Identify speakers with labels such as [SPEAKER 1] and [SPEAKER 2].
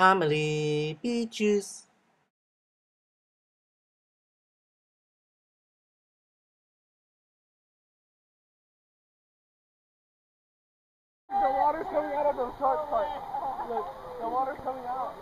[SPEAKER 1] Family Beaches.
[SPEAKER 2] The water's coming out of the shark part. Look, the water's coming out.